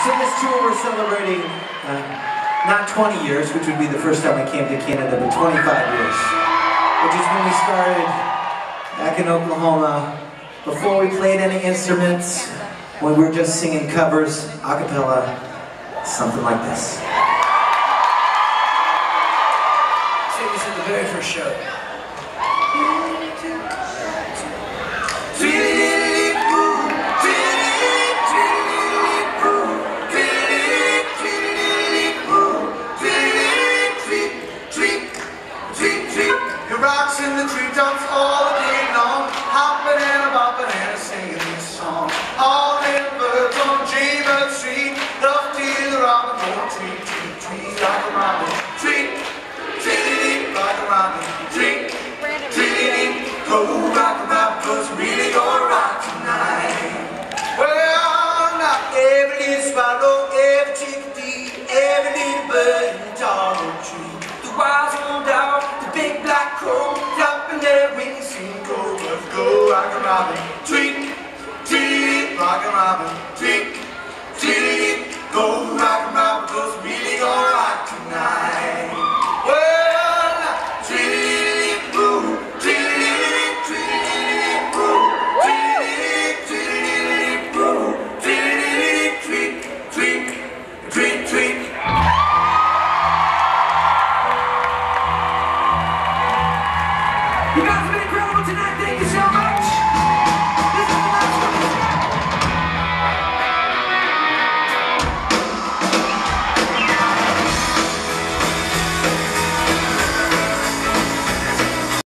So this tour we're celebrating uh, not 20 years, which would be the first time we came to Canada, but 25 years, which is when we started back in Oklahoma. Before we played any instruments, when we were just singing covers, a cappella, something like this. This is the very first show. Rocks in the treetops all day long, hopping and a bopping and singing this song. All the birds on Jaybird Street, love to the robin, go tweet, tweet, tweet, like a robin, tweet, tweet, like a robin, tweet, tweet, go rock a robin, cause really gonna rock tonight. Well, not every little swallow, every chickadee, every little bird in the tree, the wise old dog, crow, flapping their wings, sing go, let's go, rock a robin, tweet, tweet, rock a robin, tweet, tweet, go rock a incredible tonight. Thank you so much.